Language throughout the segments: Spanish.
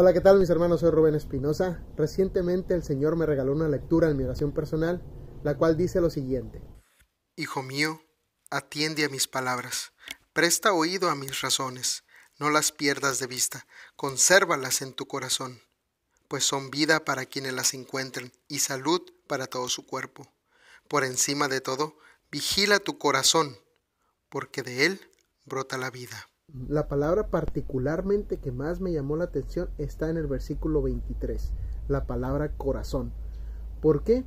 Hola, ¿qué tal mis hermanos? Soy Rubén Espinosa. Recientemente el Señor me regaló una lectura en mi oración personal, la cual dice lo siguiente. Hijo mío, atiende a mis palabras, presta oído a mis razones, no las pierdas de vista, consérvalas en tu corazón, pues son vida para quienes las encuentren y salud para todo su cuerpo. Por encima de todo, vigila tu corazón, porque de él brota la vida. La palabra particularmente que más me llamó la atención está en el versículo 23, la palabra corazón. ¿Por qué?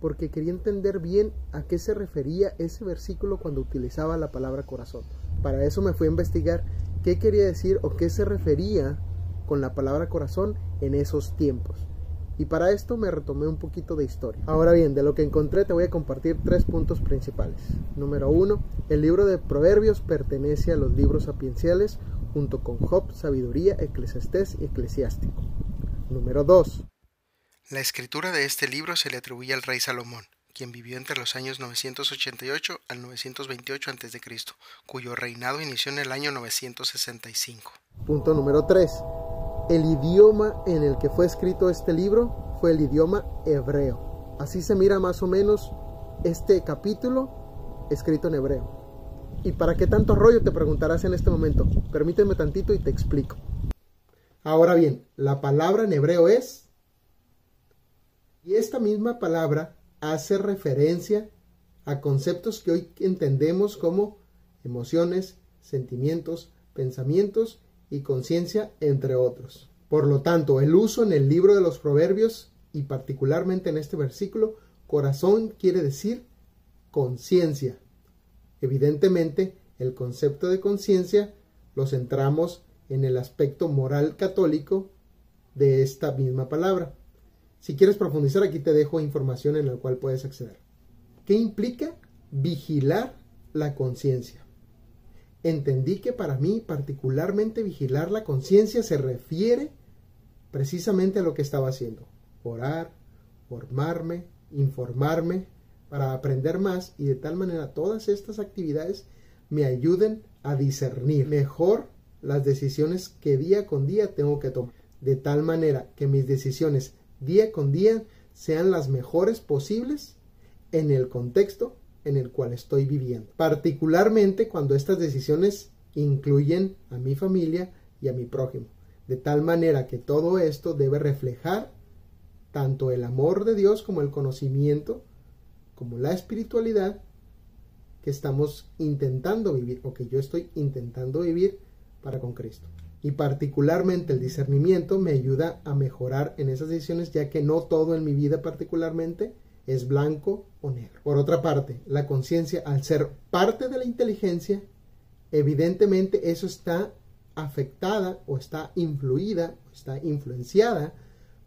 Porque quería entender bien a qué se refería ese versículo cuando utilizaba la palabra corazón. Para eso me fui a investigar qué quería decir o qué se refería con la palabra corazón en esos tiempos. Y para esto me retomé un poquito de historia. Ahora bien, de lo que encontré te voy a compartir tres puntos principales. Número uno, el libro de Proverbios pertenece a los libros sapienciales junto con Job, Sabiduría, Eclesiastés y Eclesiástico. Número dos. La escritura de este libro se le atribuye al rey Salomón, quien vivió entre los años 988 al 928 a.C., cuyo reinado inició en el año 965. Punto número 3. El idioma en el que fue escrito este libro fue el idioma hebreo. Así se mira más o menos este capítulo escrito en hebreo. ¿Y para qué tanto rollo te preguntarás en este momento? Permíteme tantito y te explico. Ahora bien, la palabra en hebreo es... Y esta misma palabra hace referencia a conceptos que hoy entendemos como emociones, sentimientos, pensamientos y conciencia, entre otros. Por lo tanto, el uso en el libro de los Proverbios y particularmente en este versículo, corazón quiere decir conciencia. Evidentemente, el concepto de conciencia lo centramos en el aspecto moral católico de esta misma palabra. Si quieres profundizar, aquí te dejo información en la cual puedes acceder. ¿Qué implica vigilar la conciencia? Entendí que para mí particularmente vigilar la conciencia se refiere precisamente a lo que estaba haciendo. Orar, formarme, informarme para aprender más y de tal manera todas estas actividades me ayuden a discernir mejor las decisiones que día con día tengo que tomar. De tal manera que mis decisiones día con día sean las mejores posibles en el contexto en el cual estoy viviendo, particularmente cuando estas decisiones incluyen a mi familia y a mi prójimo, de tal manera que todo esto debe reflejar tanto el amor de Dios como el conocimiento, como la espiritualidad que estamos intentando vivir o que yo estoy intentando vivir para con Cristo. Y particularmente el discernimiento me ayuda a mejorar en esas decisiones ya que no todo en mi vida particularmente es blanco o negro. Por otra parte, la conciencia, al ser parte de la inteligencia, evidentemente eso está afectada o está influida, o está influenciada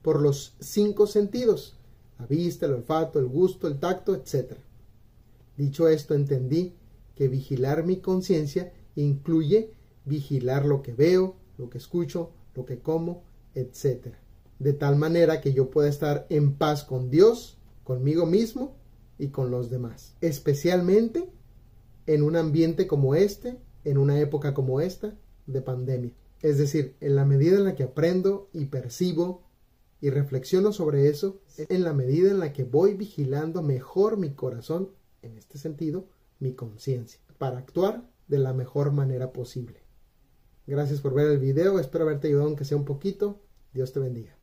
por los cinco sentidos, la vista, el olfato, el gusto, el tacto, etc. Dicho esto, entendí que vigilar mi conciencia incluye vigilar lo que veo, lo que escucho, lo que como, etc. De tal manera que yo pueda estar en paz con Dios, conmigo mismo y con los demás. Especialmente en un ambiente como este, en una época como esta de pandemia. Es decir, en la medida en la que aprendo y percibo y reflexiono sobre eso, en la medida en la que voy vigilando mejor mi corazón, en este sentido, mi conciencia, para actuar de la mejor manera posible. Gracias por ver el video, espero haberte ayudado aunque sea un poquito. Dios te bendiga.